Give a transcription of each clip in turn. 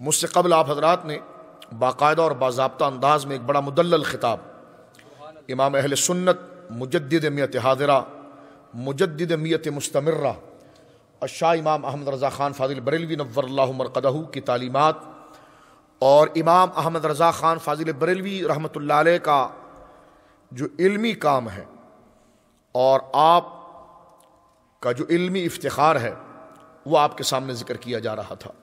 मुझसे कबल आप हजरात ने बाकायदा और बाबा अंदाज में एक बड़ा मुदल खिताब इमाम अहल सुन्नत मुजद मियत हाजरा मुजद मियत मुस्तमर्रा शाह इमाम अहमद रज़ा ख़ान फ़ाजिल बरेलवी नवरकदहू की तालीमत और इमाम अहमद रज़ा ख़ान फ़ाजिल बरेलवी रहमत का जो इल्मी काम है और आप का जो इल्मी इफ्तार है, वो आपके सामने ज़िक्र किया जा रहा था।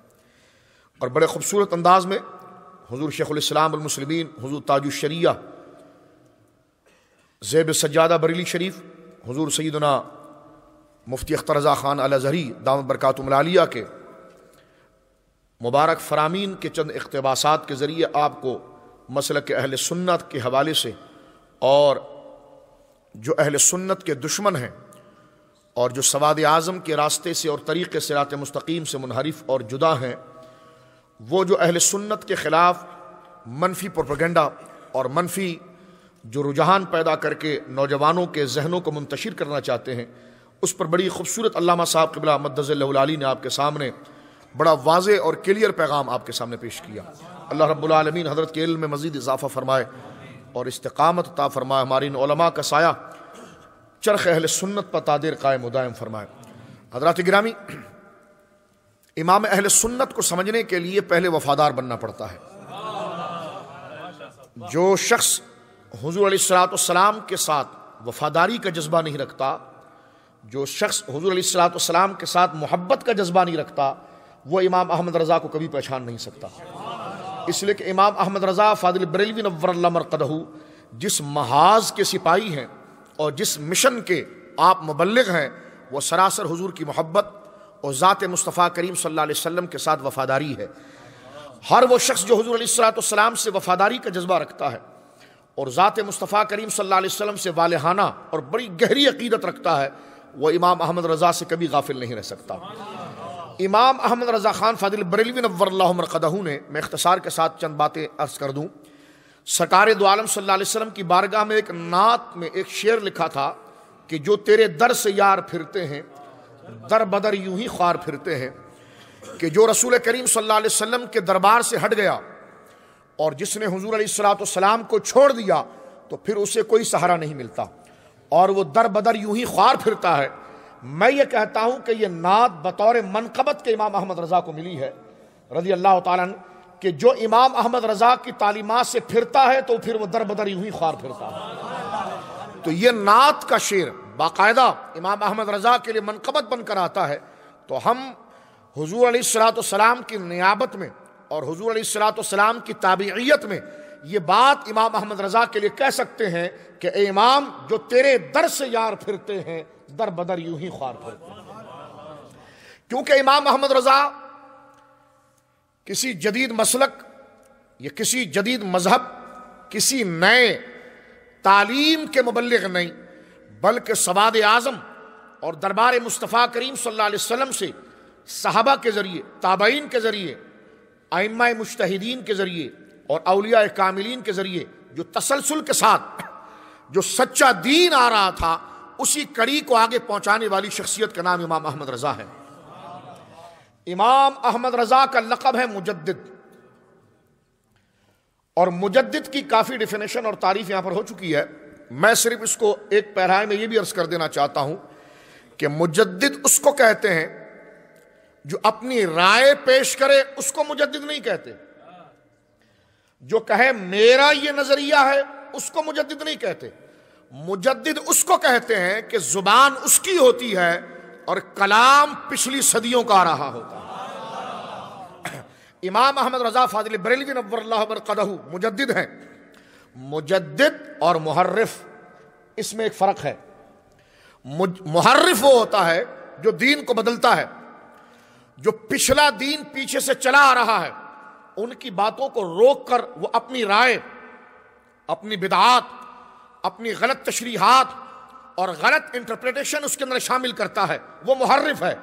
और बड़े खूबसूरत अंदाज में हजूर शेख़ुलस्लामसलमिन हजूर ताजुशरिया ज़ेब सज्जादा बरेली शरीफ, हजूर सईदना मुफ्ती अख्तर रज़ा ख़ान अलजहरी दाम बरक़ातमलिया के। मुबारक फ़रामीन के चंद इकतबासात के ज़रिए आपको मसल के अहल सुन्नत के हवाले से और जो अहल सुन्नत के दुश्मन हैं और जो सवाद आज़म के रास्ते से और तरीक़े रात मुस्तकीम से मुनहरफ और जुदा हैं, वो जो अहल सुन्नत के ख़िलाफ़ मनफी प्रोपगेंडा और मनफी जो रुझान पैदा करके नौजवानों के जहनों को मुंतशिर करना चाहते हैं उस पर बड़ी खूबसूरत अल्लामा साहब कबिला मदज़ली ने आपके सामने बड़ा वाज और क्लियर पैगाम आपके सामने पेश किया। अल्लाह रब्लमीन हज़रत के इल्म में मज़ीद इजाफ़ा फरमाए और इस्तकामत ता फरमाए। हमारी ओलमा का साया चरख अहल सुन्नत पर तादिर कायम उदायम फरमाए। हज़रत ग्रामी, इमाम अहल सुन्नत को समझने के लिए पहले वफादार बनना पड़ता है। जो शख्स हजूर सलाम के साथ वफादारी का जज्बा नहीं रखता जो शख्स हजूर सलाम के साथ मोहब्बत का जज्बा नहीं रखता, वो इमाम अहमद रज़ा को कभी पहचान नहीं सकता। इसलिए कि इमाम अहमद रज़ा फ़ादिल बरेलवी नवरकदहू जिस महाज के सिपाही हैं और जिस मिशन के आप मुबलग हैं, वो सरासर हजूर की मोहब्बत और ज़ात मुस्तफ़ा करीम सल्लल्लाहु अलैहि वसल्लम के साथ वफ़ादारी है। हर वो शख्स जो हजूर सलाम से वफ़ादारी का जज्बा रखता है और ज़ात मुस्तफ़ा करीम सल्लल्लाहु अलैहि वसल्लम से वालहाना और बड़ी गहरी अकीदत रखता है वह इमाम अहमद रज़ा से कभी गाफिल नहीं रह सकता। इमाम अहमद रज़ा ख़ान फ़ादिल बरेलवी नवरकदहू ने, मैं इख्तसार के साथ चंद बातें अर्ज़ कर दूँ। सरकार दो आलम वसल्लम की बारगाह में एक नात में एक शेर लिखा था कि जो तेरे दर से यार फिरते हैं, दर बदर यूँ ही ख्वार फिरते हैं, कि जो रसूल करीम अलैहि वसल्लम के दरबार से हट गया और जिसने हजूर सलाम को छोड़ दिया तो फिर उसे कोई सहारा नहीं मिलता। और वो दर बदर यूँ ही ख्वार फिरता है। मैं ये कहता हूँ कि ये नात बतौर मनकबत के इमाम अहमद रजा को मिली है। रज़ी अल्लाह तन कि जो इमाम अहमद रजा की तालीमत से फिरता है तो फिर वो दर बदर यूँ ही ख्वार फिरता है। तो ये नात का शेर बाकायदा इमाम अहमद रजा के लिए मनकबत बनकर आता है। तो हम हजूर सलाम की नियाबत में और हजूर सलाम की ताबीयत में ये बात इमाम अहमद रजा के लिए कह सकते हैं कि ए इमाम, जो तेरे दर से यार फिरते हैं, दर बदर यूँ ही ख्वार फिरते हैं। क्योंकि इमाम अहमद रजा किसी जदीद मसलक, या किसी जदीद मज़हब, किसी नए तालीम के मुबलिक नहीं, बल्कि सवाद आज़म और दरबार मुस्तफ़ा करीम सल्लल्लाहु अलैहि वसल्लम से सहाबा के ज़रिए, ताबईन के ज़रिए आइम्मा मुश्तहिदीन के ज़रिए और अलिया कामिलीन के ज़रिए, जो तसलसल के साथ, जो सच्चा दीन आ रहा था, उसी कड़ी को आगे पहुँचाने वाली शख्सियत का नाम इमाम अहमद रजा है। इमाम अहमद रजा का लकब है मुजद्दिद। और मुजद्दिद की काफ़ी डिफिनेशन और तारीफ़ यहाँ पर हो चुकी है। मैं सिर्फ़ इसको एक पैराए में यह भी अर्ज़ कर देना चाहता हूँ कि मुजद्दिद उसको कहते हैं, जो अपनी राय पेश करे, उसको मुजद्दिद नहीं कहते। जो कहे, मेरा ये नज़रिया है, उसको मुजद्दिद नहीं कहते। मुजद्दिद उसको कहते हैं कि ज़ुबान उसकी होती है और कलाम पिछली सदियों का रहा होता है। इमाम अहमद रजा फाजिल बरेलवी नबरकदहू मुजद्दिद हैं। मुजद्दिद और मुहर्रिफ, इसमें एक फ़र्क है। मुहर्रिफ वो होता है जो दीन को बदलता है, जो पिछला दीन पीछे से चला आ रहा है। उनकी बातों को रोक कर वो अपनी राय, अपनी बिदात, अपनी गलत तशरीहात और गलत इंटरप्रिटेशन उसके अंदर शामिल करता है। वो मुहर्रिफ है।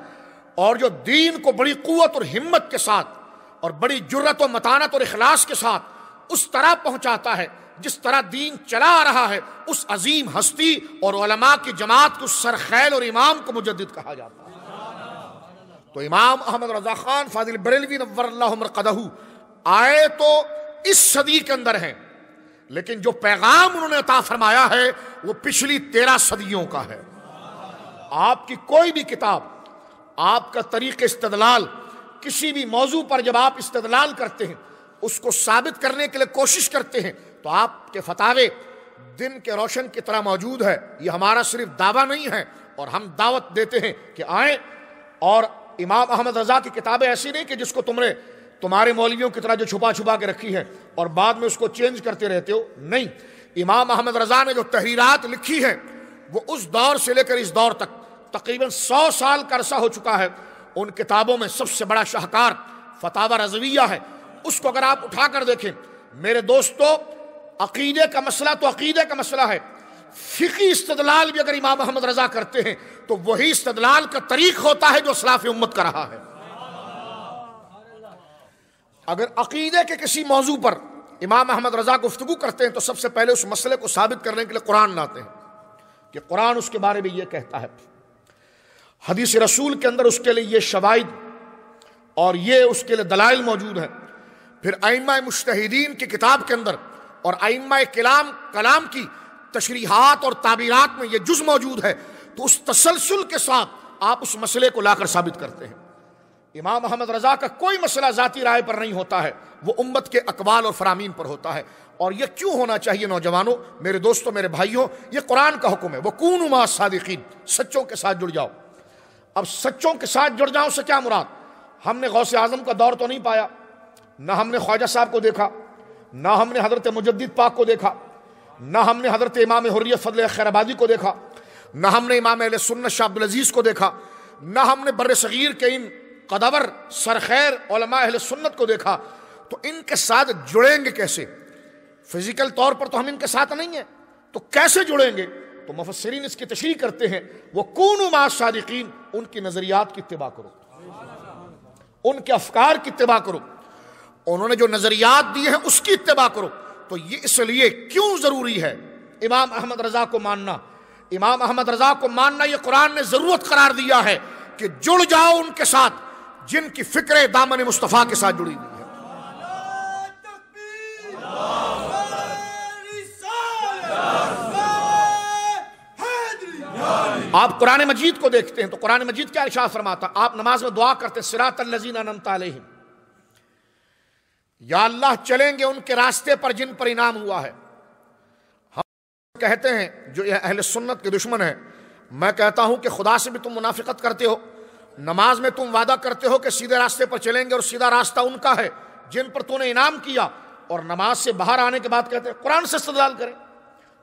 और जो दीन को बड़ी कुत और हिम्मत के साथ और बड़ी जुर्रत और मतानत और इखलास के साथ उस तरह पहुंचाता है, जिस तरह दीन चला आ रहा है, उस अजीम हस्ती और की जमात को सरखैल और इमाम को मुजद कहा जाता है। तो इमाम अहमद रजा खान, फाजिल बरेलवी नवरकदहू आए तो इस सदी के अंदर हैं। लेकिन जो पैगाम उन्होंने अता फरमाया है, वो पिछली तेरह सदियों का है। आपकी कोई भी किताब, आपका तरीक इस्तदलाल, किसी भी मौजू पर जब आप इस्तदलाल करते हैं, उसको साबित करने के लिए कोशिश करते हैं तो आपके फतावे दिन के रोशन की तरह मौजूद है। ये हमारा सिर्फ़ दावा नहीं है, और हम दावत देते हैं कि आए, और इमाम अहमद रजा की किताबें ऐसी नहीं कि जिसको तुमने तुम्हारे मौलवियों की तरह जो छुपा छुपा के रखी है और बाद में उसको चेंज करते रहते हो? नहीं। इमाम अहमद रजा ने जो तहरीरात लिखी है, वो उस दौर से लेकर इस दौर तक तकरीबन सौ साल का अरसा हो चुका है। उन किताबों में सबसे बड़ा शाहकार फतावा रजविया है। उसको अगर आप उठाकर देखें, मेरे दोस्तों, अकीदे का मसला तो अकीदे का मसला है। फ़िकी इस्तदलाल भी अगर इमाम अहमद रजा करते हैं तो वही इस्तदलाल का तरीक होता है जो सलाफ उम्मत का रहा है। अगर अकीदे के किसी मौजू पर इमाम अहमद रजा गुफ्तु करते हैं तो सबसे पहले उस मसले को साबित करने के लिए कुरान लाते हैं कि कुरान उसके बारे में यह कहता है। हदीस रसूल के अंदर उसके लिए ये शवाइद और ये उसके लिए दलाइल मौजूद है। फिर आइमा मुश्तदीन की किताब के अंदर और आइमा कलाम कलाम की तशरीहात और ताबीरात में ये जुज मौजूद है। तो उस तसलसल के साथ आप उस मसले को लाकर साबित करते हैं। इमाम अहमद रजा का कोई मसला ज़ाती राय पर नहीं होता है। वो उम्मत के अकबाल और फरामीन पर होता है। और ये क्यों होना चाहिए नौजवानों? मेरे दोस्तों, मेरे भाइयों, ये कुरान का हुक्म है। वो कून उमा सादिकीन, सच्चों के साथ जुड़ जाओ। अब सच्चों के साथ जुड़ जाओ से क्या मुराद? हमने गौस आज़म का दौर तो नहीं पाया। ना हमने ख्वाजा साहब को देखा। ना हमने हज़रत मुजद पाक को देखा। ना हमने हज़रत इमाम हुर्रियत फजल खैराबादी को देखा। ना हमने इमाम सुन्नत शाह अब्दुल अज़ीज़ को देखा। ना हमने बर सग़ीर के इन कदवर, सरखैर सुन्नत को देखा तो इनके साथ जुड़ेंगे कैसे? फ़िज़िकल तौर पर तो हम इनके साथ नहीं है तो कैसे जुड़ेंगे? तो मुफसरीन इसकी तशरी करते हैं, वो कौन सादिकीन उनकी नज़रियात की इतबा करो। उनके अफकार की इतबा करो। उन्होंने जो नज़रियात दिए हैं, उसकी इतबा करो। तो ये इसलिए क्यों ज़रूरी है? इमाम अहमद रजा को मानना। इमाम अहमद रजा को मानना, ये कुरान ने ज़रूरत करार दिया है कि जुड़ जाओ उनके साथ। जिनकी फ़िक्र दामन मुस्तफ़ा के साथ जुड़ी हुई है। आप कुरान मजीद को देखते हैं तो कुरान मजीद क्या इशारा फरमाता आप नमाज़ में दुआ करते सिरात लजीन अनमता या अल्लाह, चलेंगे उनके रास्ते पर जिन पर इनाम हुआ है। हम कहते हैं, जो यह अहल सुन्नत के दुश्मन है, मैं कहता हूँ कि खुदा से भी तुम मुनाफिकत करते हो। नमाज़ में तुम वादा करते हो कि सीधे रास्ते पर चलेंगे और सीधा रास्ता उनका है, जिन पर तूने इनाम किया। और नमाज़ से बाहर आने के बाद कहते हैं, कुरान से इस्तलाल करें,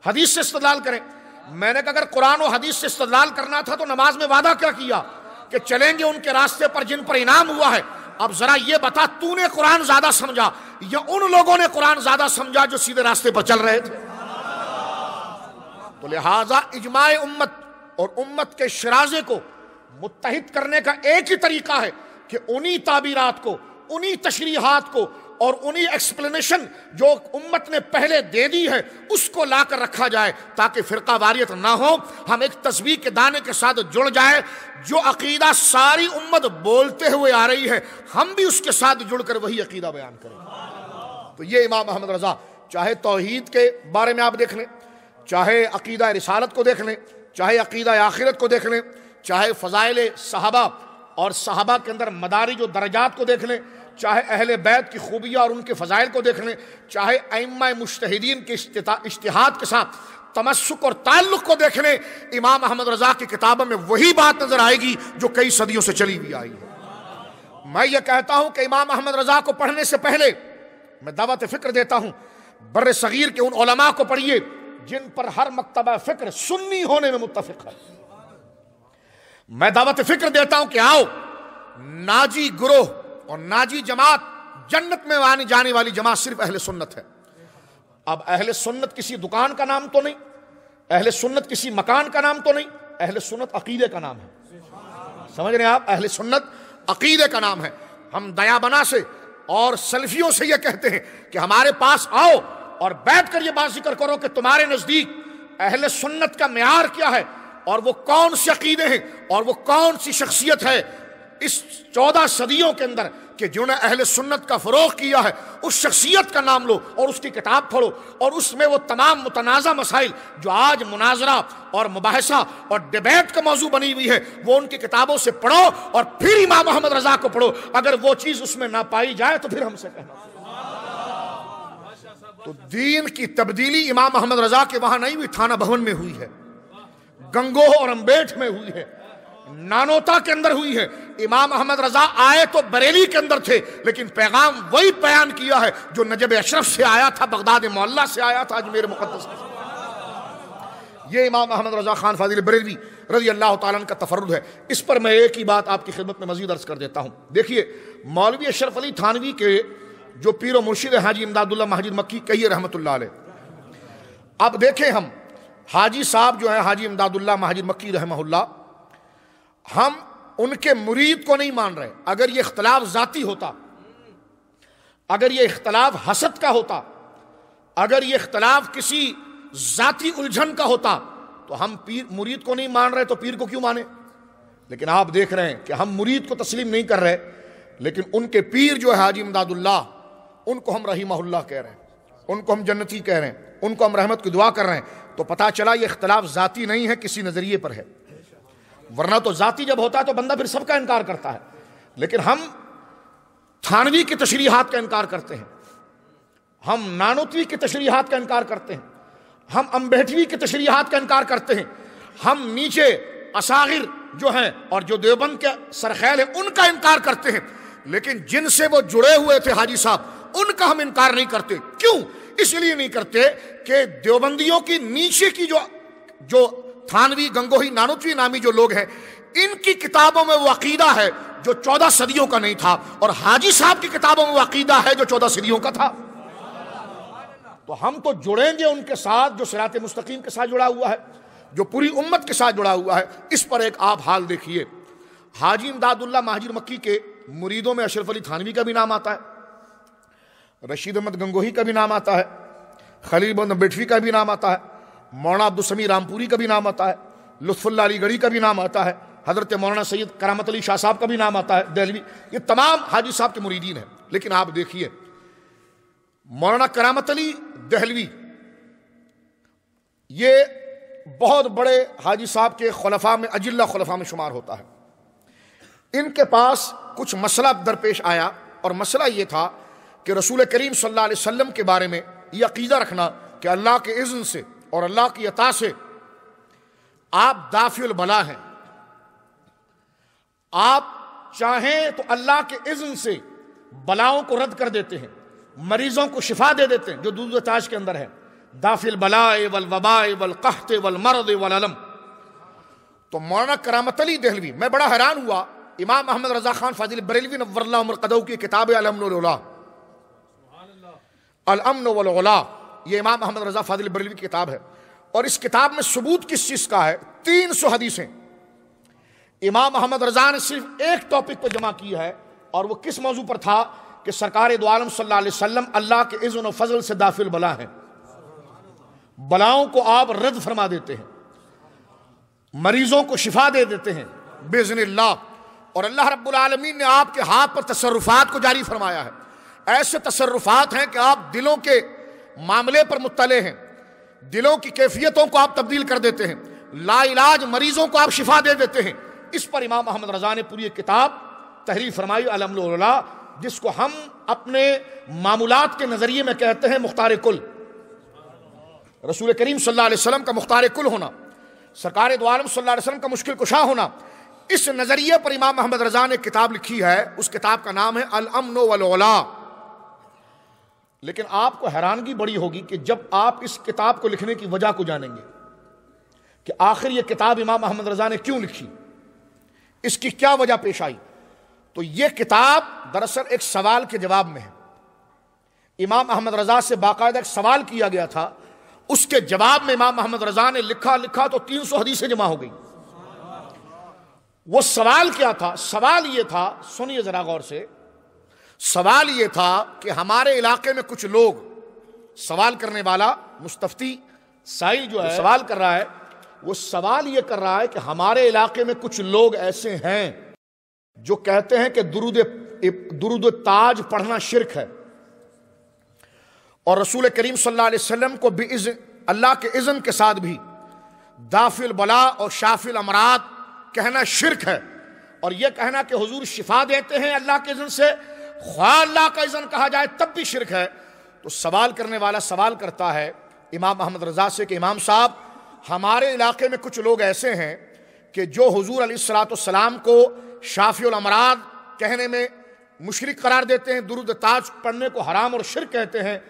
हदीस से इस्तलाल करें। मैंने कहा, अगर कुरान और हदीस से इस्तलाल करना था तो नमाज़ में वादा क्या किया कि चलेंगे उनके रास्ते पर जिन पर इनाम हुआ है? अब जरा ये बता, तूने कुरान ज़्यादा समझा या उन लोगों ने कुरान ज़्यादा समझा जो सीधे रास्ते पर चल रहे थे? तो लिहाजा इजमाय उम्मत और उम्मत के शराजे को मुतहिद करने का एक ही तरीका है कि उन्हीं ताबीरात को, उन्हीं तशरीहात को और उन्हीं एक्सप्लेनेशन जो उम्मत ने पहले दे दी है, उसको लाकर रखा जाए ताकि फिरका वारियत ना हो। हम एक तस्वीर के दाने के साथ जुड़ जाए, जो अकीदा सारी उम्मत बोलते हुए आ रही है। हम भी उसके साथ जुड़कर वही अकीदा बयान करें। तो ये इमाम अहमद रजा, चाहे तोहहीद के बारे में आप देख लें, चाहे अकीदा रिसालत को देख लें, चाहे अकीदा आखिरत को देख लें चाहे फ़जाइल साहबा और साहबा के अंदर मदारी जो दर्जात को देख लें, चाहे अहल बैत की खूबियाँ और उनके फ़जाइल को देख लें, चाहे अम्मा मुश्तदीन के इश्तहाद के साथ तमस्क और ताल्लुक़ को देख लें, इमाम अहमद रज़ा की किताबों में वही बात नज़र आएगी जो कई सदियों से चली हुई आई है। मैं ये कहता हूँ कि इमाम अहमद रज़ा को पढ़ने से पहले मैं दावत फ़िक्र देता हूँ बर सग़ीर के उन को पढ़िए, जिन पर हर मकतबा फ़िक्र सुन्नी होने में मुतफ़ है। मैं दावत फ़िक्र देता हूँ कि आओ, नाजी गुरोह और नाजी जमात जन्नत में आने जाने वाली जमात सिर्फ़ अहले सुन्नत है। अब अहले सुन्नत किसी दुकान का नाम तो नहीं, अहले सुन्नत किसी मकान का नाम तो नहीं, अहले सुन्नत अकीदे का नाम है। समझ रहे हैं आप? अहले सुन्नत अकीदे का नाम है। हम दयाबना से और सल्फियों से यह कहते हैं कि हमारे पास आओ और बैठ कर यह बात ज़िक्र करो कि तुम्हारे नज़दीक अहले सुन्नत का मैार क्या है? और वो कौन से अकीदे हैं और वो कौन सी शख्सियत है इस चौदह सदियों के अंदर कि जिन्होंने अहल सुन्नत का फ़रोग किया है, उस शख्सियत का नाम लो और उसकी किताब पढ़ो और उसमें वो तमाम मुतनाज़ा मसाइल जो आज मुनाजरा और मुबासा और डिबेट का मौजू बनी हुई है, वो उनकी किताबों से पढ़ो और फिर इमाम मोहम्मद रजा को पढ़ो। अगर वो चीज़ उसमें ना पाई जाए तो फिर हमसे कहना। तो दीन की तब्दीली इमाम मोहम्मद रजा के वहाँ नहीं हुई, थाना भवन में हुई है। गंगोह और अम्बेठ में हुई है, नानोता के अंदर हुई है। इमाम अहमद रजा आए तो बरेली के अंदर थे, लेकिन पैगाम वही बयान किया है जो नजब अशरफ से आया था, बगदाद मोल्ला से आया था, अजमेर मुकदस ये इमाम अहमद रजा खान फाजिल बरेली रज़ी अल्लाह तन का तफरुद है। इस पर मैं एक ही बात आपकी खिदमत में मजीद अर्ज़ कर देता हूँ। देखिए, मौलवी अशरफ अली थानवी के जो पीर मुर्शिद हाजी इमदादुल्ला महाजिद मक्की कही रहमत अब देखें हम हाजी साहब जो है, हाजी इमदादुल्ला महाजिद मक्की रहमल्ला हम उनके मुरीद को नहीं मान रहे। अगर ये इख्तलाफ जाती होता, अगर ये इख्तलाफ हसद का होता, अगर ये इख्तलाफ किसी जाति उलझन का होता तो हम पीर, मुरीद को नहीं मान रहे तो पीर को क्यों माने? लेकिन आप देख रहे हैं कि हम मुरीद को तस्लीम नहीं कर रहे, लेकिन उनके पीर जो है, हाजी इमदादुल्ला उनको हम रही कह रहे हैं। उनको हम जन्नती कह रहे हैं, उनको हम रहमत की दुआ कर रहे हैं तो पता चला ये इख्तलाफ जाति नहीं है किसी नज़रिए पर है। वरना तो जाति जब होता है तो बंदा फिर सबका इनकार करता है। लेकिन हम थानवी की तशरीहात का इनकार करते हैं। हम नानोतवी की तशरीहात का इनकार करते हैं। हम अम्बेठवी की तशरीहात का इनकार करते हैं। हम नीचे असागिर जो हैं और जो देवबंद के सरखैल हैं, उनका इनकार करते हैं। लेकिन जिनसे वो जुड़े हुए थे हाजी साहब उनका हम इनकार नहीं करते। क्यों? इसलिए नहीं करते कि देवबंदियों की नीचे की जो जो थानवी, गंगोही, नानोत्वी नामी जो लोग हैं, इनकी किताबों में वो अकीदा है जो चौदह सदियों का नहीं था, और हाजी साहब की किताबों में वो अकीदा है जो चौदह सदियों का था। तो हम तो जुड़ेंगे उनके साथ, जो सिरात मुस्तकीम के साथ जुड़ा हुआ है, जो पूरी उम्मत के साथ जुड़ा हुआ है। इस पर एक आप हाल देखिए। हाजी इमदादुल्ला महाजिर मक्की के मुरीदों में अशरफ अली थानवी का भी नाम आता है। रशीद अहमद गंगोही का भी नाम आता है, खलील बंद बेटवी का भी नाम आता है, मौलाना अब्दुलसमी रामपुरी का भी नाम आता है लुत्फुल्ला अलीगढ़ी का भी नाम आता है, हज़रत मौलाना सैयद करामत अली शाह साहब का भी नाम आता है दहलवी ये तमाम हाजी साहब के मुरीदीन हैं, लेकिन आप देखिए, मौलाना करामत अली दहलवी ये बहुत बड़े हाजी साहब के खलफा में, अजिल्ला खलफा में शुमार होता है। इनके पास कुछ मसला दरपेश आया, और मसला ये था कि रसूल करीम सल्लल्लाहु अलैहि वसल्लम के बारे में यह अकीदा रखना कि अल्लाह के इज़्न से और अल्लाह की अता से आप दाफिल बला हैं। आप चाहें तो अल्लाह के इज्न से बलाओं को रद्द कर देते हैं, मरीजों को शिफा दे देते हैं, जो दूध ताज के अंदर है। दाफिल बलाए वल वबाए वल कहते वल मरद वल अलम। तो मौलाना करामत अली दहलवी, मैं बड़ा हैरान हुआ, इमाम अहमद रजा खान फाजिल बरेलवी नवरल्ला उमर की किताब अलमन अलमन वला ये इमाम अहमद रजा फाजिल बरेलवी की किताब है। और इस किताब में सबूत किस चीज़ का है? तीन सौ हदीसें। इमाम अहमद रजा ने सिर्फ़ एक टॉपिक पर जमा की है और वो किस मौजू पर था कि सरकार दो आलम सल्लल्लाहु अल्लाह के इज़्न फजल से दाफिल बला है। बलाओं को आप रद्द फरमा देते हैं। मरीजों को शिफा दे देते हैं। बेजन ला और अल्लाह रब्बुल आलमीन ने आपके हाथ पर तसरुफात को जारी फरमाया है। ऐसे तसरुफात हैं कि आप दिलों के मामले पर मुतले हैं। दिलों की कैफियतों को आप तब्दील कर देते हैं। लाइलाज मरीजों को आप शिफा दे देते हैं। इस पर इमाम अहमद रजा ने पूरी किताब तहरीर फरमाई जिसको हम अपने मामूलात के नज़रिए में कहते हैं मुख्तार कुल। रसूल करीम वसल्लम का मुख्तार कुल होना, सरकार अलैहि वसल्लम का मुश्किल कुशा होना, इस नज़रिए पर इमाम अहमद रजा ने किताब लिखी है। उस किताब का नाम है अल अमन वला लेकिन आपको हैरानगी बड़ी होगी कि जब आप इस किताब को लिखने की वजह को जानेंगे कि आखिर यह किताब इमाम अहमद रजा ने क्यों लिखी, इसकी क्या वजह पेश आई। तो यह किताब दरअसल एक सवाल के जवाब में है। इमाम अहमद रजा से बाकायदा एक सवाल किया गया था, उसके जवाब में इमाम अहमद रजा ने लिखा लिखा तो तीन सौ हदीसें जमा हो गई। वो सवाल क्या था? सवाल यह था, सुनिए जरा गौर से सवाल यह था कि हमारे इलाके में कुछ लोग सवाल करने वाला मुस्तफ्ती साहिल जो है सवाल कर रहा है वो सवाल ये कर रहा है कि हमारे इलाके में कुछ लोग ऐसे हैं जो कहते हैं कि दुरुद दुरुद ताज पढ़ना शिरक है। और रसूल करीम सल्लल्लाहु अलैहि वसल्लम को भी इज़ अल्लाह के इज़न के साथ भी दाफिल बला और शाफिल अमरात कहना शिरक है। और यह कहना कि हुजूर शिफा देते हैं अल्लाह के इज़न से ख्वा अल्लाह का इज़न कहा जाए, तब भी शिरक है। तो सवाल करने वाला सवाल करता है, इमाम अहमद रजा से कि इमाम साहब, हमारे इलाके में कुछ लोग ऐसे हैं कि जो हजूर सलाम को शाफी अमराद कहने में मुशरक करार देते हैं, दुरुद ताज पढ़ने को हराम और शिर कहते हैं,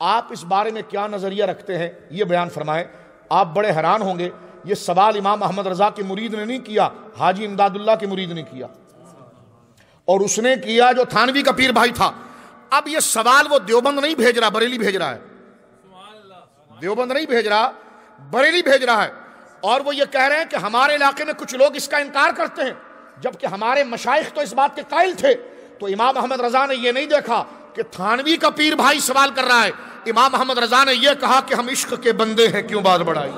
आप इस बारे में क्या नज़रिया रखते हैं? ये बयान फरमाएँ। आप बड़े हैरान होंगे, ये सवाल इमाम अहमद रजा के मुरीद ने नहीं किया, हाजी इमदादुल्ला के मुरीद ने किया। और उसने किया जो थानवी का पीर भाई था। अब ये सवाल वो देवबंद नहीं भेज रहा, बरेली भेज रहा है। देवबंद नहीं भेज रहा, बरेली भेज रहा है। और वो ये कह रहे हैं कि हमारे इलाके में कुछ लोग इसका इनकार करते हैं। जबकि हमारे मशाइ तो इस बात के कायल थे। तो इमाम अहमद रजा ने यह नहीं देखा कि थानवी का पीर भाई सवाल कर रहा है। इमाम अहमद रजा ने यह कहा कि हम इश्क के बंदे हैं, क्यों बात बढ़ाई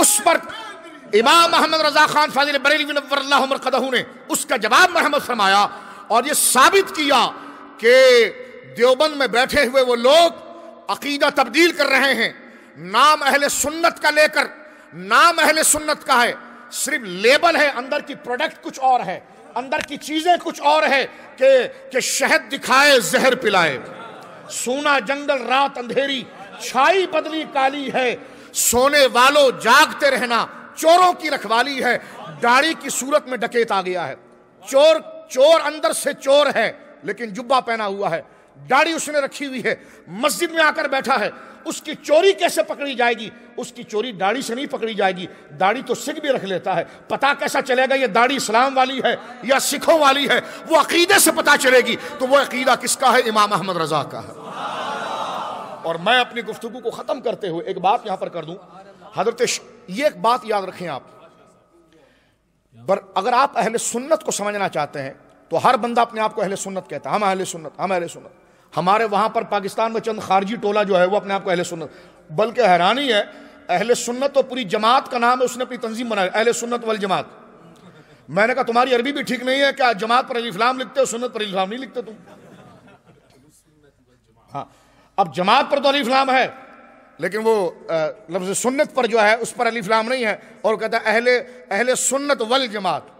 उस पर इमाम अहमद रजा खान फाजिल बरेली कदहू ने उसका जवाब मरहमत फरमाया, और ये साबित किया कि देवबंद में बैठे हुए वो लोग अकीदा तब्दील कर रहे हैं। नाम अहले सुन्नत का लेकर, नाम अहले सुन्नत का है। सिर्फ़ लेबल है, अंदर की प्रोडक्ट कुछ और है, अंदर की चीज़ें कुछ और है कि कि शहद दिखाए, जहर पिलाए। सोना जंगल रात अंधेरी, छाई बदली काली है। सोने वालों जागते रहना चोरों की रखवाली है। दाढ़ी की सूरत में डकेत आ गया है। चोर चोर अंदर से चोर है, लेकिन जुब्बा पहना हुआ है। दाढ़ी उसने रखी हुई है। मस्जिद में आकर बैठा है। उसकी चोरी कैसे पकड़ी जाएगी? उसकी चोरी दाढ़ी से नहीं पकड़ी जाएगी। दाढ़ी तो सिख भी रख लेता है। पता कैसा चलेगा, ये दाढ़ी इस्लाम वाली है या सिखों वाली है? वो अकीदे से पता चलेगी। तो वो अकीदा किसका है? इमाम अहमद रजा का है। और मैं अपनी गुफ्तु को ख़त्म करते हुए एक बात यहाँ पर कर दूँ। हज़रत ये एक बात याद रखें आप। पर अगर आप अहले सुन्नत को समझना चाहते हैं तो हर बंदा अपने आप को अहले सुन्नत कहता है। हम अहले सुन्नत, हम अहले सुन्नत। हमारे वहाँ पर पाकिस्तान में चंद खारजी टोला जो है, वो अपने आप को अहले सुन्नत, बल्कि हैरानी है, अहले सुन्नत तो पूरी जमात का नाम है, उसने अपनी तंजीम बनाई। अहले सुन्नत वल जमात। मैंने कहा, तुम्हारी अरबी भी ठीक नहीं है, क्या जमात पर अलीफ्लाम लिखते हो? सुन्नत पर अलीफ्लाम नहीं लिखते तुम? हाँ। अब जमात पर तो अलीफ्लाम है। लेकिन वो लफ्ज सुन्नत पर जो है, उस पर अलीफ्लाम नहीं है और कहता है, अहले अहले सुन्नत वल जमात।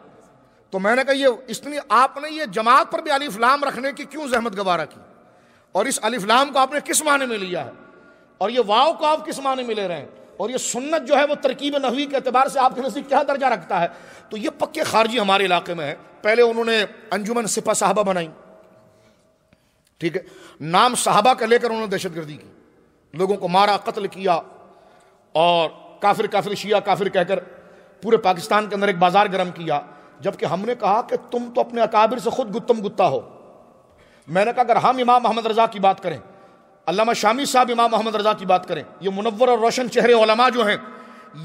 तो मैंने कहा, ये इसलिए आपने ये जमात पर भी अलीफ्लाम रखने की क्यों जहमत गवारा की? और इस अलिफ्लाम को आपने किस माने में लिया है? और ये वाव को आप किस माने में ले रहे हैं? और ये सुन्नत जो है, वो तरकीब नहवी के अतबार से आपके नज़दीक क्या दर्जा रखता है? तो ये पक्के खारजी हमारे इलाके में है। पहले उन्होंने अंजुमन सिपा साहबा बनाई। ठीक है? नाम साहबा का लेकर उन्होंने दहशत गर्दी की। लोगों को मारा, कत्ल किया। और काफिर काफिर, शिया काफिर कहकर पूरे पाकिस्तान के अंदर एक बाज़ार गर्म किया, जबकि हमने कहा कि तुम तो अपने अकाबिर से खुद गुत्तम गुत्ता हो। मैंने कहा, अगर हम इमाम मोहम्मद रजा की बात करें, अल्लामा शामी साहब इमाम मोहम्मद रजा की बात करें, ये मुनवर और रोशन चेहरे ओलमा जो हैं,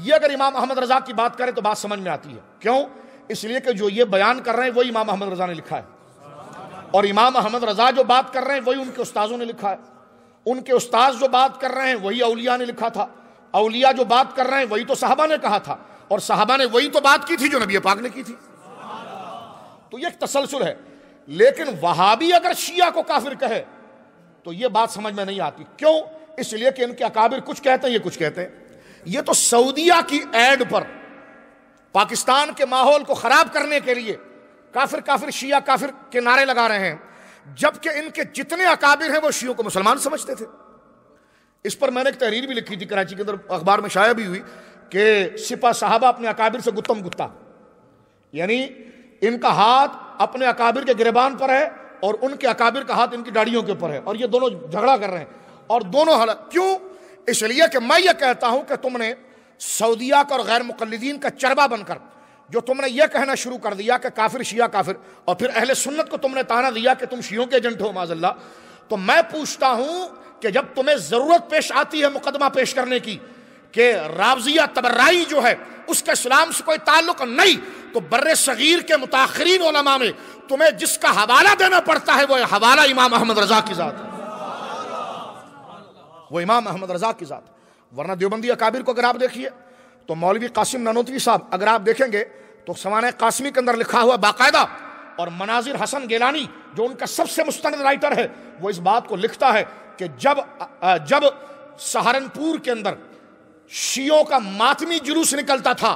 ये अगर इमाम मोहम्मद रजा की बात करें तो बात समझ में आती है। क्यों? इसलिए कि जो ये बयान कर रहे हैं, वही इमाम मोहम्मद रजा ने लिखा है। और इमाम मोहम्मद रजा जो बात कर रहे हैं, वही उनके उस्ताजों ने लिखा है। उनके उस्ताज जो बात कर रहे हैं, वही अलिया ने लिखा था। अलिया जो बात कर रहे हैं, वही तो साहबा ने कहा था। और साहबा ने वही तो बात की थी जो नबी पाक ने की थी। तो ये एक तसलसल है। लेकिन वहाबी अगर शिया को काफिर कहे तो यह बात समझ में नहीं आती। क्यों? इसलिए कि इनके अकाबिर कुछ कहते हैं, ये कुछ कहते हैं। ये तो सऊदिया की एड पर, पाकिस्तान के माहौल को खराब करने के लिए काफिर काफिर, शिया काफिर के नारे लगा रहे हैं। जबकि इनके जितने अकाबिर हैं, वो शियों को मुसलमान समझते थे। इस पर मैंने एक तहरीर भी लिखी थी कराची के अंदर, अखबार में शाया भी हुई, कि सिपा साहबा अपने अकाबिर से गुत्तम गुत्ता। यानी इनका हाथ अपने अकाबिर के गिरबान पर है और उनके अकाबिर का हाथ इनकी डाड़ियों के ऊपर है और ये दोनों झगड़ा कर रहे हैं। और दोनों हालत, क्यों? इसलिए कि मैं ये कहता हूँ कि तुमने सऊदिया का और गैर मुकलदीन का चरबा बनकर जो तुमने यह कहना शुरू कर दिया कि काफिर, शिया काफिर, और फिर अहले सुन्नत को तुमने ताना दिया कि तुम शियों के एजेंट हो माजल्ला तो मैं पूछता हूँ कि जब तुम्हें ज़रूरत पेश आती है मुकदमा पेश करने की, कि रावजिया तबर्राई जो है, उसका इस्लाम से कोई ताल्लुक नहीं तो बर्र सगीर के मुताखरीन ओलमा में तुम्हें जिसका हवाला देना पड़ता है, वो हवाला इमाम अहमद रजा की ज़ात है। वो इमाम अहमद रजा की ज़ात वरना देवबंदी अकाबिर को अगर आप देखिए तो मौलवी कासिम ननोतवी साहब, अगर आप देखेंगे तो समान कासमी के अंदर लिखा हुआ बाकायदा और मनाजिर हसन गेलानी, जो उनका सबसे मुस्तंद राइटर है, वो इस बात को लिखता है कि जब जब सहारनपुर के अंदर शियों का मातमी जुलूस निकलता था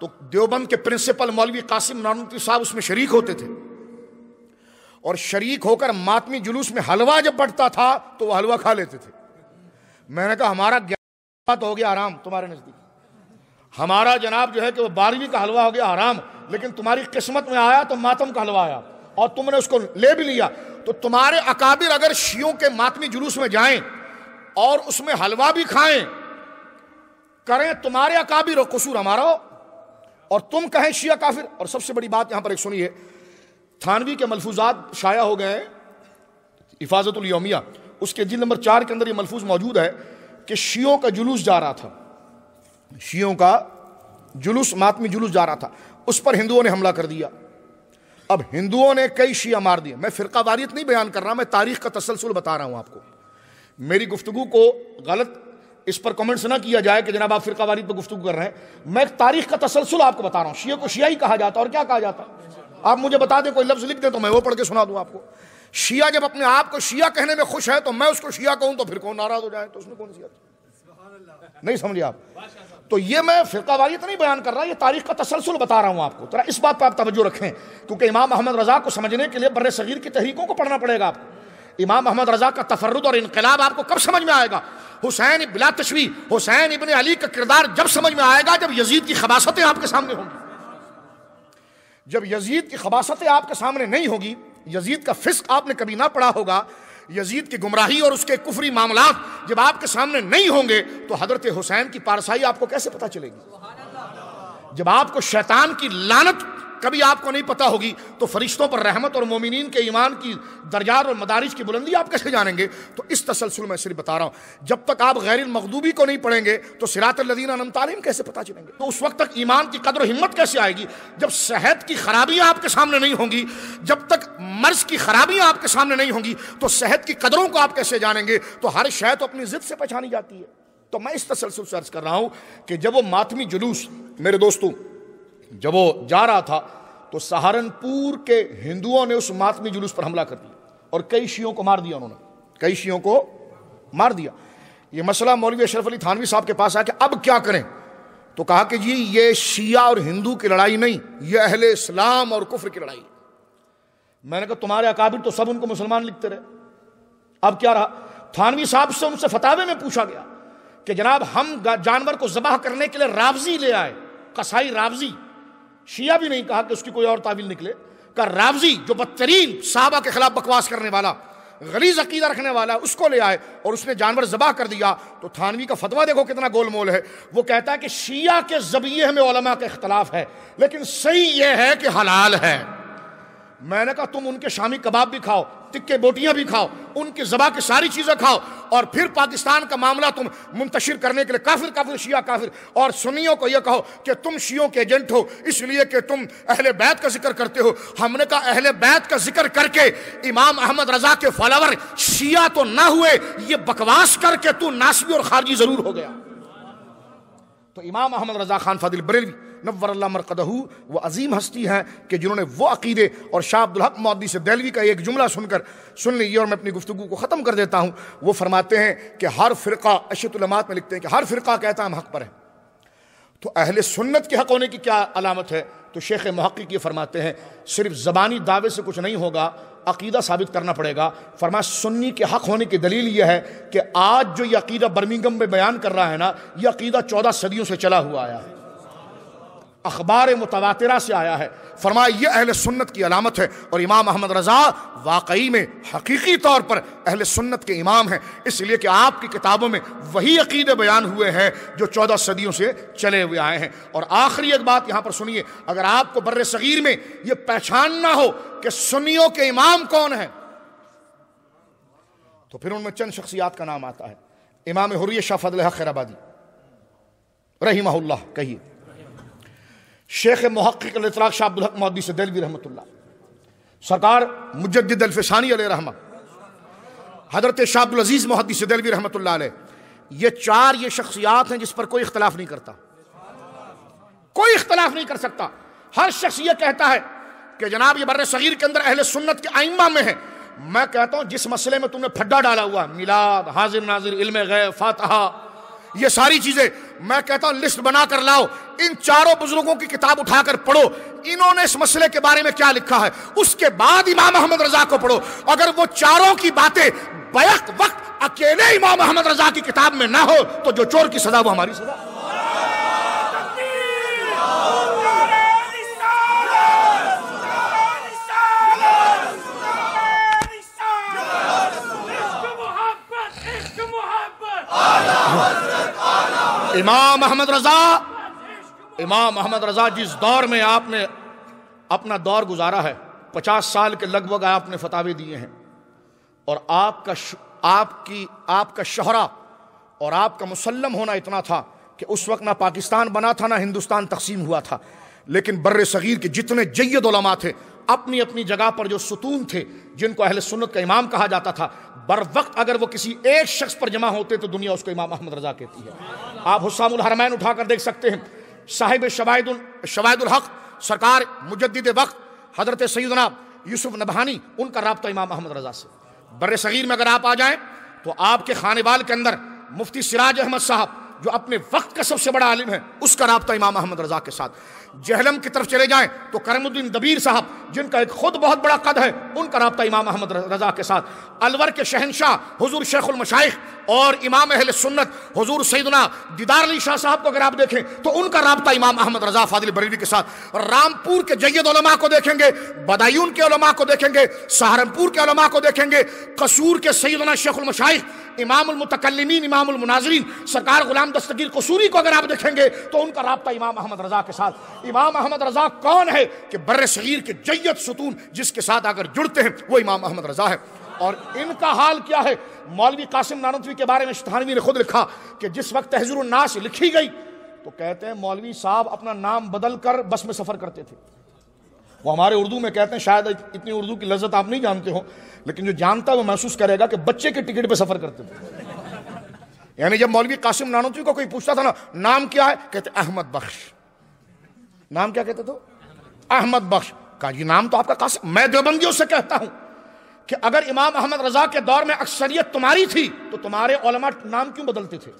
तो देवबंद के प्रिंसिपल मौलवी कासिम नानूती साहब उसमें शरीक होते थे। और शरीक होकर मातमी जुलूस में हलवा जब बढ़ता था तो वह हलवा खा लेते थे। मैंने कहा, हमारा ज्ञान तो हो गया आराम तुम्हारे नज़दीक। हमारा जनाब जो है कि वो बारहवीं का हलवा हो गया आराम लेकिन तुम्हारी किस्मत में आया तो मातम का हलवा आया, और तुमने उसको ले भी लिया। तो तुम्हारे अकाबिर अगर शियों के मातमी जुलूस में जाएँ और उसमें हलवा भी खाएँ, करें तुम्हारे अकाबिर और कसूर हमारा हो। और तुम कहें शिया काफिर। और सबसे बड़ी बात यहाँ पर एक सुनिए, थानवी के मलफूजात शाया हो गए हिफाजतुल योमिया, उसके जिल नंबर चार के अंदर ये मलफूज मौजूद है कि शियों का जुलूस जा रहा था। शियों का जुलूस, मातमी जुलूस जा रहा था। उस पर हिंदुओं ने हमला कर दिया। अब हिंदुओं ने कई शिया मार दिए। मैं फिरका वारियत नहीं बयान कर रहा, मैं तारीख का तसलसल बता रहा हूँ आपको। मेरी गुफ्तगु को गलत, इस पर कमेंट्स ना किया जाए कि जनाब आप फिरका वारियत पर गुफ्तगु कर रहे हैं। मैं तारीख का तसलसल आपको बता रहा हूँ। शिया को शिया ही कहा जाता और क्या कहा जाता? आप मुझे बता दें, कोई लफ्ज लिख दे तो मैं वो पढ़ के सुना दूँ आपको। शिया जब अपने आप को शिया कहने में खुश है तो मैं उसको शिया कहूँ तो फिर कौन नाराज़ हो जाए? तो उसमें कौन सी नहीं समझे आप? तो ये मैं फिरका वारियत नहीं बयान कर रहा ये तारीख का तसलसल बता रहा हूँ आपको। इस बात पर आप तवज्जो रखें, क्योंकि इमाम अहमद रजा को समझने के लिए बर सगीर की तहरीकों को पढ़ना पड़ेगा आपको। इमाम अहमद रजा का तफरुद और इनकलाब आपको कब समझ में आएगा? हुसैन बिला तशवी हुसैन इबन अली का किरदार जब समझ में आएगा जब यजीद की खबासतें आपके सामने होंगी। जब यजीद की खबासतें आपके सामने नहीं होगी, यजीद का फिस्क आपने कभी ना पढ़ा होगा यजीद की गुमराही और उसके कुफरी मामला जब आपके सामने नहीं होंगे तो हज़रत हुसैन की पारसाई आपको कैसे पता चलेगी? जब आपको शैतान की लानत कभी आपको नहीं पता होगी तो फरिश्तों पर रहमत और मोमिन के ईमान की दर्जात और मदारिज की बुलंदी आप कैसे जानेंगे? तो इस तसलसल में सिर्फ़ बता रहा हूँ, जब तक आप गैर मखदूबी को नहीं पढ़ेंगे तो सिरात लदीना तालीम कैसे पता चलेंगे? तो उस वक्त तक ईमान की कदर हिम्मत कैसे आएगी? जब सेहत की खराबियाँ आपके सामने नहीं होंगी, जब तक मर्ज की खराबियाँ आपके सामने नहीं होंगी तो सेहत की कदरों को आप कैसे जानेंगे? तो हर शय तो अपनी जिद से पहचानी जाती है। तो मैं इस तसलसल से अर्ज़ कर रहा हूँ कि जब वो मातमी जुलूस, मेरे दोस्तों जब वो जा रहा था तो सहारनपुर के हिंदुओं ने उस मातमी जुलूस पर हमला कर दिया और कई शियों को मार दिया उन्होंने। कई शियों को मार दिया। ये मसला मौलवी अशरफ अली थानवी साहब के पास आया कि अब क्या करें? तो कहा कि जी, ये शिया और हिंदू की लड़ाई नहीं, ये अहले इस्लाम और कुफर की लड़ाई। मैंने कहा, तुम्हारे अकाबिर तो सब उनको मुसलमान लिखते रहे। अब क्या रहा? थानवी साहब से उनसे फतावे में पूछा गया कि जनाब, हम जानवर को जबाह करने के लिए रावजी ले आए, कसाई रावजी। शिया भी नहीं कहा कि उसकी कोई और तावील निकले। का रावजी, जो बदतरीन साहबा के खिलाफ बकवास करने वाला, गलीज अकीदा रखने वाला, उसको ले आए और उसने जानवर जबा कर दिया तो थानवी का फतवा देखो कितना गोलमोल है। वो कहता है कि शिया के जबिये में ओलमा का इख्तलाफ है, लेकिन सही यह है कि हलाल है। मैंने कहा, तुम उनके शामी कबाब भी खाओ, टिक्के बोटियाँ भी खाओ, उनकी जबा की सारी चीज़ें खाओ, और फिर पाकिस्तान का मामला तुम मुंतशिर करने के लिए काफिर काफिर, शिया काफिर, और सुनियों को यह कहो कि तुम शियों के एजेंट हो, इसलिए कि तुम अहले बैत का ज़िक्र करते हो। हमने कहा, अहले बैत का ज़िक्र करके इमाम अहमद रजा के फॉलोवर शिया तो ना हुए, ये बकवास करके तू नासबी और खारजी ज़रूर हो गया। तो इमाम अहमद रजा खान फादिल बरेलवी नवर मरकदहू, वो अजीम हस्ती हैं कि जिन्होंने वो अकीदे और शाह अब्दुल हक मौदी से दहलवी का एक जुमला सुनकर, सुन लीजिए और मैं अपनी गुफ्तु को ख़त्म कर देता हूँ। वो फरमाते हैं कि हर फ़िरका अशतुलमात में लिखते हैं कि हर फ़िरका कहता हम हक पर है। तो अहल सुन्नत के हक होने की क्या अलामत है? तो शेख महक़ ये फरमाते हैं, सिर्फ़ ज़बानी दावे से कुछ नहीं होगा, अकीदा साबित करना पड़ेगा। फरमा, सुन्नी के हक होने की दलील यह है कि आज जो ये अकीदा बर्मिंगम में बयान कर रहा है ना यह अकीदा चौदह सदियों से चला हुआ आया है। अखबार मुतवातरा से आया है। फरमाया, ये अहल सुन्नत की अलामत है और इमाम अहमद रज़ा वाकई में हकीकी तौर पर अहल सुन्नत के इमाम हैं। इसलिए कि आपकी किताबों में वही अकीदे बयान हुए हैं जो चौदह सदियों से चले हुए आए हैं। और आखिरी एक बात यहाँ पर सुनिए, अगर आपको बर सग़ीर में ये पहचानना हो कि सुन्नियों के इमाम कौन है तो फिर उनमें चंद शख्सियात का नाम आता है। इमाम हुर्रिय शाह फजल खैराबादी रही कहिए। शेख महक़ शाह अब्दुल हक से दिलवी रहमतुल्लाह। सरकार मुजद्दिद अल्फसानी रहमा हज़रत शाह अब्दुल अज़ीज़ मोहदी से दिलवी रहमतुल्लाह ये चार ये शख्सियात हैं जिस पर कोई इख्तलाफ नहीं करता। कोई इख्तलाफ नहीं कर सकता। हर शख्स ये कहता है कि जनाब, ये बर सगीर के अंदर अहल सुन्नत के आइमा में है। मैं कहता हूँ, जिस मसले में तुमने फड्डा डाला हुआ मिलाद, हाजिर नाजिर इल्म गैब फातहा ये सारी चीज़ें मैं कहता हूँ, लिस्ट बना कर लाओ। इन चारों बुज़ुर्गों की किताब उठाकर पढ़ो। इन्होंने इस मसले के बारे में क्या लिखा है? उसके बाद इमाम अहमद रजा को पढ़ो। अगर वो चारों की बातें बैक वक्त अकेले इमाम अहमद रजा की किताब में ना हो तो जो चोर की सजा, वो हमारी सजा। इमाम अहमद रजा, इमाम अहमद रजा, जिस दौर में आपने अपना दौर गुजारा है, पचास साल के लगभग आपने फतावे दिए हैं, और आपका आपकी, आपका शहरा और आपका मुसलम होना इतना था कि उस वक्त ना पाकिस्तान बना था, ना हिंदुस्तान तकसीम हुआ था, लेकिन बर सग़ीर के जितने जैद थे अपनी अपनी जगह पर जो सुतून थे, जिनको अहल सुन्नत का इमाम कहा जाता था, बर वक्त अगर वो किसी एक शख्स पर जमा होते तो दुनिया उसको इमाम अहमद रजा कहती है। आप हुसामुल हरमैन उठाकर देख सकते हैं, साहिब शवायदुल हक, सरकार मुजद्दिद वक्त, हज़रत सैदना यूसुफ नबहानी उनका रबता इमाम अहमद रजा से। बर सग़ीर में अगर आप आ जाएँ तो आपके खानेबाल के अंदर मुफ्ती सिराज अहमद साहब जो अपने वक्त का सबसे बड़ा आलिम है, उसका रबता इमाम अहमद रजा के साथ। जहलम की तरफ़ चले जाएँ तो करमुद्दीन दबीर साहब, जिनका एक खुद बहुत बड़ा कद है, उनका रबता इमाम अहमद रजा के साथ। अलवर के शहनशाह, हजूर शेखुल मशाइख और इमाम अहल सुन्नत, हजूर सैदना दीदार अली शाह साहब को अगर आप देखें तो उनका रबता इमाम अहमद रजा फादिल बरेली के साथ। रामपुर के जैद उलमा को देखेंगे, बदायून के उलमा को देखेंगे, सहारनपुर के उलमा को देखेंगे, कसूर के सैदना शेखुल मशाइख इमामुलमतकलमीन इमामुलमनाजरीन सरकार गुलाम दस्तगीर कसूरी को अगर आप देखेंगे तो उनका रबता इमाम अहमद रजा के साथ। इमाम अहमद रजा कौन है कि बर सगीर के जैद सतून जिसके साथ अगर जुड़ते हैं, वो इमाम अहमद रजा है। और इनका हाल क्या है? मौलवी कासिम नानतवी के बारे में स्थानवी ने खुद लिखा कि जिस वक्त तहजर लिखी गई तो कहते हैं मौलवी साहब अपना नाम बदल कर बस में सफ़र करते थे। वो हमारे उर्दू में कहते हैं, शायद इतनी उर्दू की लज्जत आप नहीं जानते हो, लेकिन जो जानता है वो महसूस करेगा कि बच्चे के टिकट पे सफ़र करते थे। यानी जब मौलवी कासिम नानोत्री को कोई पूछता था ना, नाम क्या है? कहते, अहमद बख्श। नाम क्या कहते थे? अहमद बख्श। का जी नाम तो आपका कासिम, मैं देवबंदियों से कहता हूँ कि अगर इमाम अहमद रजा के दौर में अक्सरियत तुम्हारी थी तो तुम्हारे ओलमा नाम क्यों बदलते थे?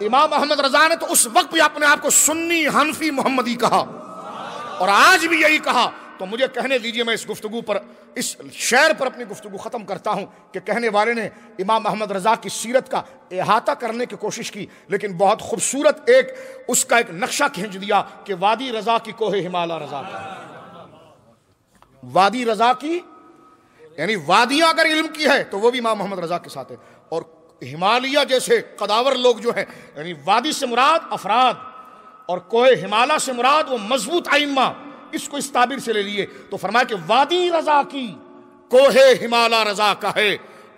इमाम अहमद रजा ने तो उस वक्त भी अपने आप को सुन्नी हनफी मोहम्मदी कहा। और आज भी यही कहा तो मुझे कहने दीजिए, मैं इस गुफ्तगु पर, इस शेर पर अपनी गुफ्तगु ख़त्म करता हूँ कि कहने वाले ने इमाम अहमद रज़ा की सीरत का अहाता करने की कोशिश की, लेकिन बहुत खूबसूरत एक, उसका एक नक्शा खींच दिया कि वादी रज़ा की कोहे हिमालय रज़ा का। वादी रज़ा की, यानी वादियाँ अगर इल्म की है तो वो भी इमाम मोहम्मद रज़ा के साथ है। और हिमालय जैसे कदावर लोग जो हैं, यानी वादी से मुराद, अफराद और कोहे हिमालय से मुराद वो मज़बूत आइम्मा, इसको इस ताबिर से ले लिए। तो फरमाया कि वादी रजा की, कोहे हिमालय रजा का है।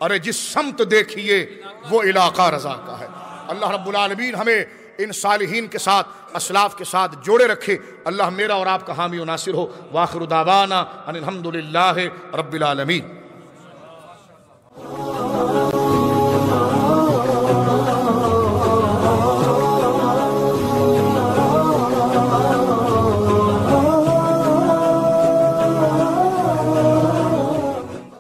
अरे जिस समत देखिए, वो इलाका रजा का है। अल्लाह रब्बुल आलमीन हमें इन सालहीन के साथ, असलाफ के साथ जोड़े रखे। अल्लाह मेरा और आपका हामी नासिर हो। वाखरुदावाना अनिलहमदिल्ला रब्बिल आलमीन।